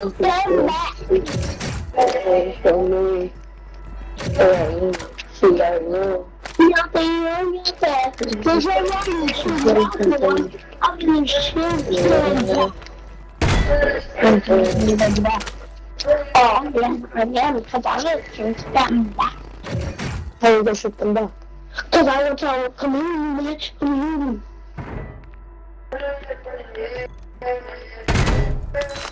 Stand back. So She got room. Nothing wrong with that. There's a lot of shit. I'm gonna shoot. Oh, yeah, again, because I was just stand back. Hayır da sıktım da. Because I want to come in, bitch. Come in. You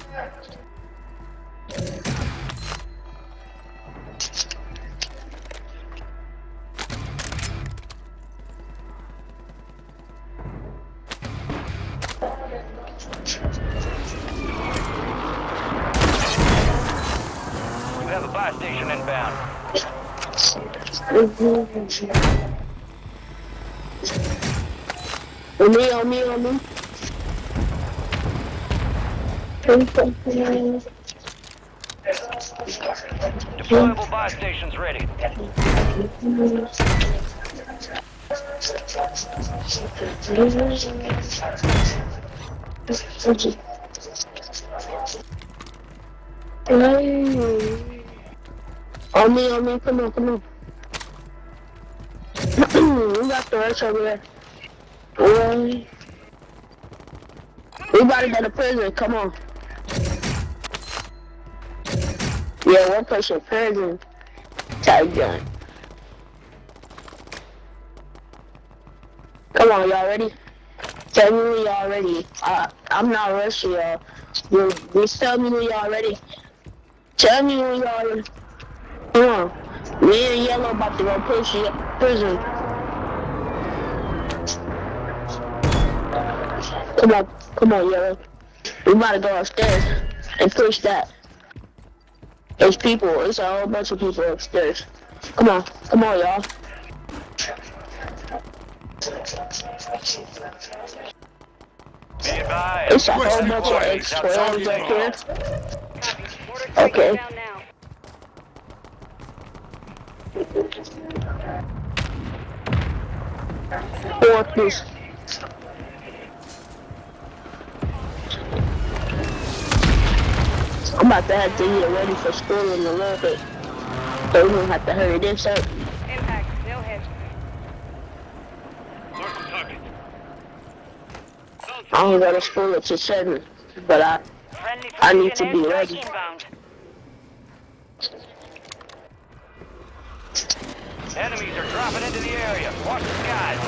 On me, on me, on me. Deployable buy stations ready. On me, on me, come on, come on. We got the rest over there. Boy. We about to go to prison, come on. Yeah, one person prison. Type gun. Come on, y'all ready? Tell me when y'all ready. Uh, I'm not rushing y'all. Just, just tell me when y'all ready. Tell me when y'all ready. Come on. Me and Yellow about to go push you prison. Come on, come on, Yellow. We gotta go upstairs and push that. There's people, it's a whole bunch of people upstairs. Come on, come on, y'all. It's a whole bunch of X12s up here. Okay. Four, please. I'm about to have to get ready for school in a little bit. So we're gonna have to hurry this up. Impact, no hit. I don't go to school until 7, but I, I need to be ready. Enemies are dropping into the area. Watch the skies.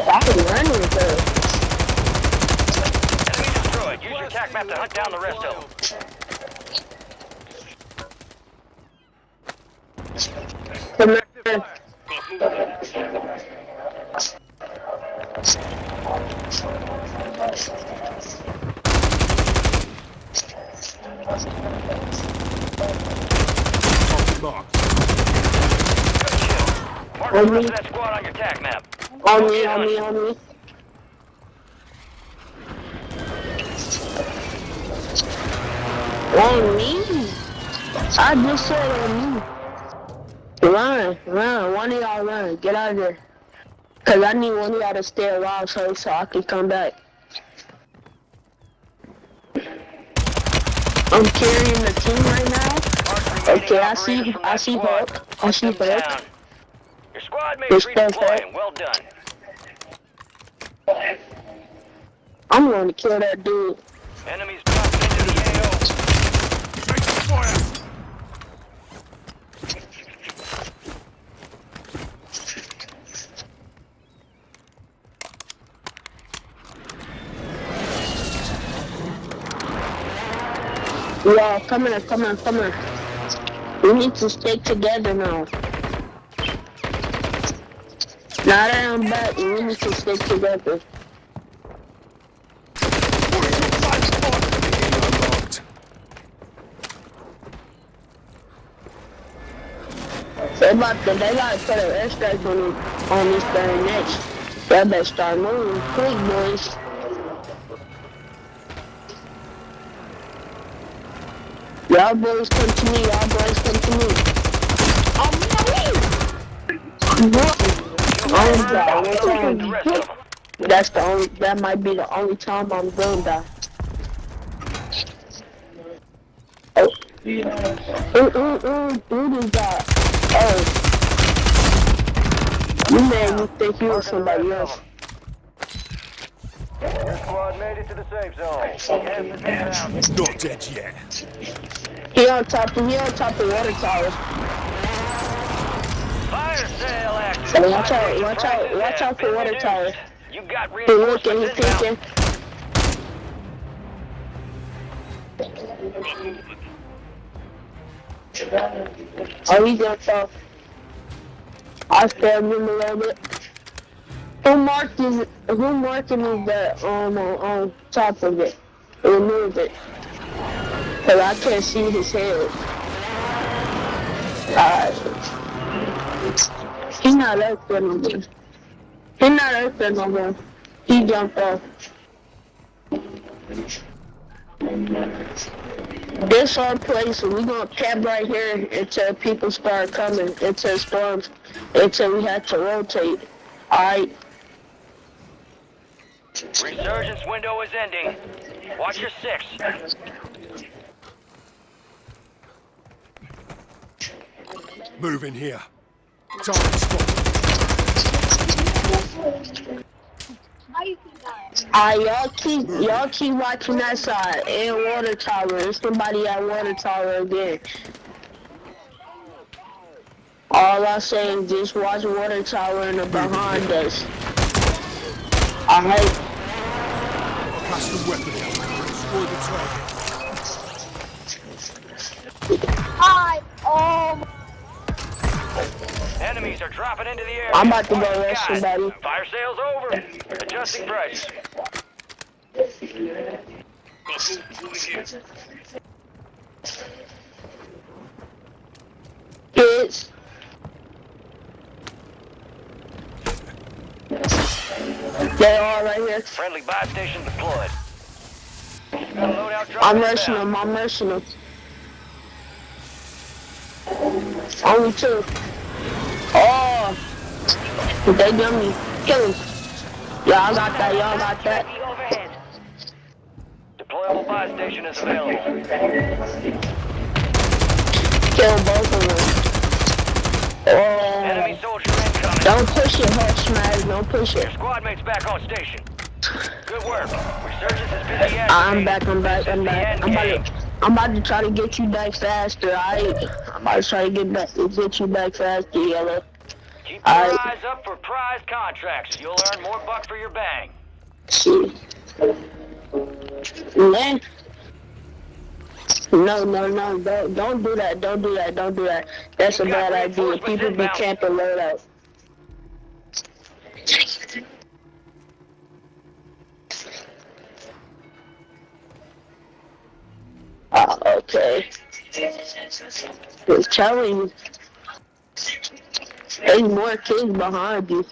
I can run with her. Use your tac map to hunt down the rest of them. On me, on me, on me. On me? I just said on me. Run, run, one of y'all run, get out of there. Cause I need one of y'all to stay alive so, so I can come back. I'm carrying the team right now. Mark the remaining Okay, I see, I see. Hulk. I see Hulk. Your squad There's mates still Hulk. redeploying. Well done. I'm going to kill that dude. Enemies dropping into the AO. Yo, come here, come here, come here. We need to stick together now. Now that I'm back, we need to stick together. They about to, they gotta put an airstrike on, on this thing next. Y'all better start moving quick, boys. Y'all boys come to me, y'all boys come to me. I'm them. That's the only, that might be the only time I'm gonna die. Oh. Ooh, ooh, ooh, dude is that? Oh. You made me think you was somebody else. Your squad made it to the safe zone. It's not dead yet. He on top of, he on top of water tower. Fire sale active. So watch out, watch out, watch out for water reduced. tower. You got He looking, he reinforcements thinking. He jumped off. I stabbed him a little bit. Who marked is who marking is that on on, on top of it? Remove it. Cause I can't see his head. Alright. He's not up there no more. He's not up there no more. He jumped off. This our place, and we gonna camp right here until people start coming, until storms, until we have to rotate. Alright, Resurgence window is ending. Watch your six. Move in here. Target spot. Alright, y'all keep y'all keep watching that side and water tower. There's somebody at water tower again. All I say is just watch water tower and the behind us. Alright, Pass the weapon the target. Oh. Enemies are dropping into the area. I'm about to go Watch the arrest skies. somebody. Fire sale's over. Adjusting price. kids. They all right here. Friendly buy station deployed. Got a loadout drop I'm rushing them, I'm rushing them. Only two. They me. Kill him. Y'all got that, y'all got that. Deployable buy station is available. Kill both of them. Oh. Enemy soldier incoming. Don't push it, Hush Smash, don't push Your it. squad mates back on station. Good work. Resurgence has been deactivated. I'm back, I'm back, I'm the back. I'm about to, I'm about to try to get you back faster, alright? I'm about to try to get back, get you back faster, Yellow. Keep your Alright. eyes up for prize contracts. You'll earn more buck for your bang. See. Man. No, no, no, don't, don't do that, don't do that, don't do that. That's a You got bad idea. People be camping load out. Ah, okay. It's telling. There's more kids behind you.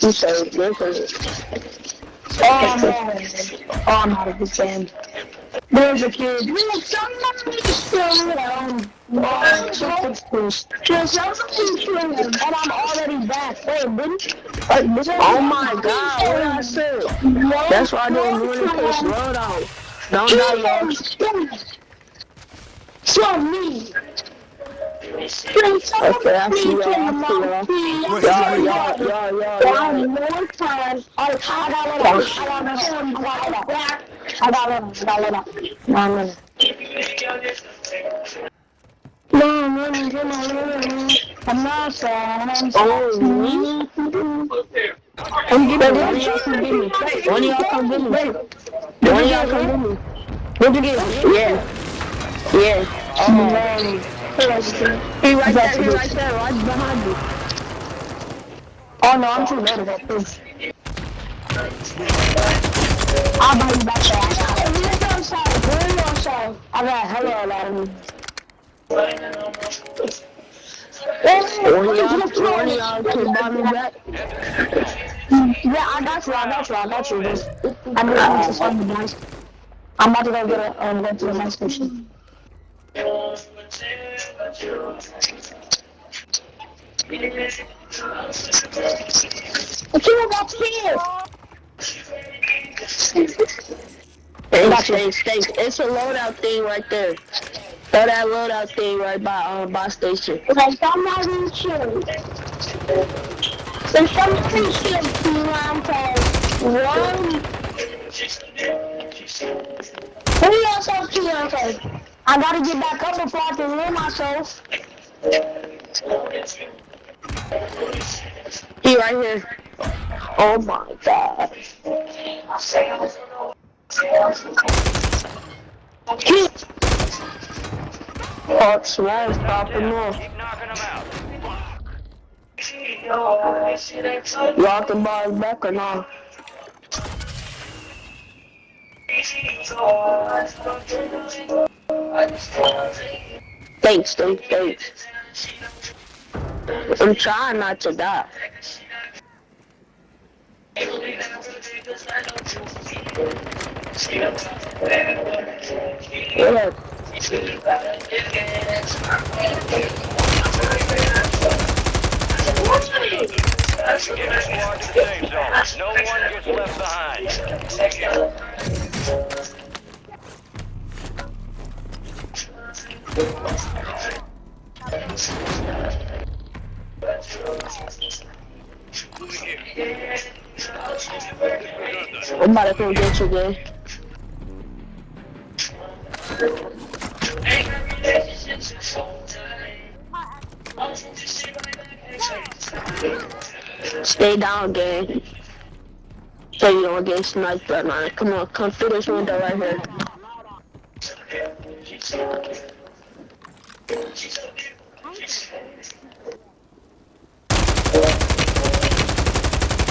You say, listen. Oh, man. Oh, I'm out of the game. There's a kid. Will somebody slow down? Oh, Just somebody slow down. And I'm already back. Wait, didn't Oh my god, what I said? That's why I didn't really put slow down. Don't die, y'all. Show me. Okay, I see y'all. I see y'all. Y'all, y'all, y'all, y'all, y'all. One more time. I got it. I got it. I got it. I got it. I got it. No, no, no. No, no, no, no, no. I'm not saying. Oh, really? Come get me. One of y'all come get me. One of y'all come get me. One of y'all come get me. What'd you get? Yeah. Yeah. Oh. He right there, he right there, right behind you. Oh no, I'm too to that too. I'll buy you back there. Let's go outside. We're outside. I got hella lot of them. One of y'all, one of y'all can buy me. Yeah, I got you, I got you, I got you. Just, I need to find the guys. I'm about to go get a, um, go to the next station. What you got here? Thanks, thanks, thanks. It's a loadout thing right there. Throw that loadout thing right by um by station. Like, not even. There's some free shit to line pass. One. Who else has two? I gotta get back up before I can heal myself. He right here. Oh my god. He. Oh, smash popping off. Y'all can buy us back or not? Thanks, thanks, thanks. I'm trying not to die. Yeah. Get the the safe zone. No one gets left behind. I'm about to you, guys. Stay down, gang. So you don't get sniped right now. Come on, come through this window right here.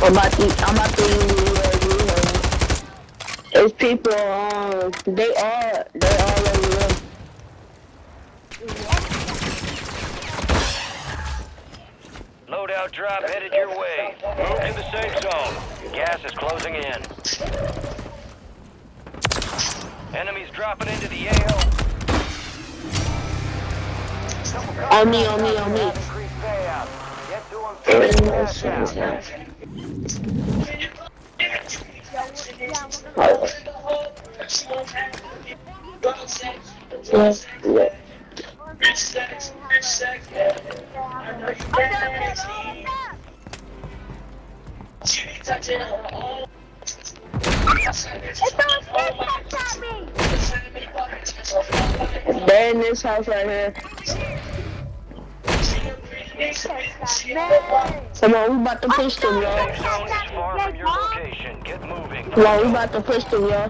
I'm about to, I'm about to UAV. There's people, um, they are, they already live. Loadout drop headed your way. Move to the safe zone. Gas is closing in. Enemies dropping into the AO. On me, on me, on me. Get to them fast cash out. Yeah, yeah. They're in this house right here. Come on, we about to push them, y'all. Come on, we about to push them, y'all.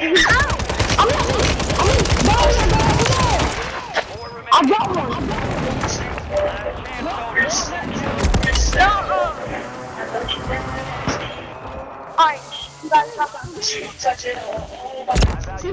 them. Come on. Let's go. Four remaining. I got one. Alright, you gotta stop. No,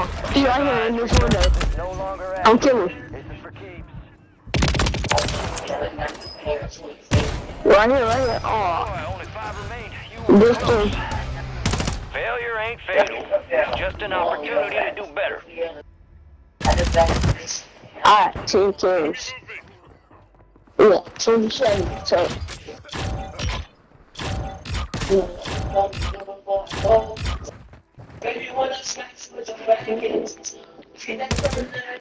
on. He right here in this window. No longer I'm killing. This is for keeps. Right here, right here. Oh, Boy, only five remain. You this thing. Failure ain't fatal. It's just an opportunity to do better. Alright, team kills. Yeah, team kills. So, Baby, wanna sex with the fucking that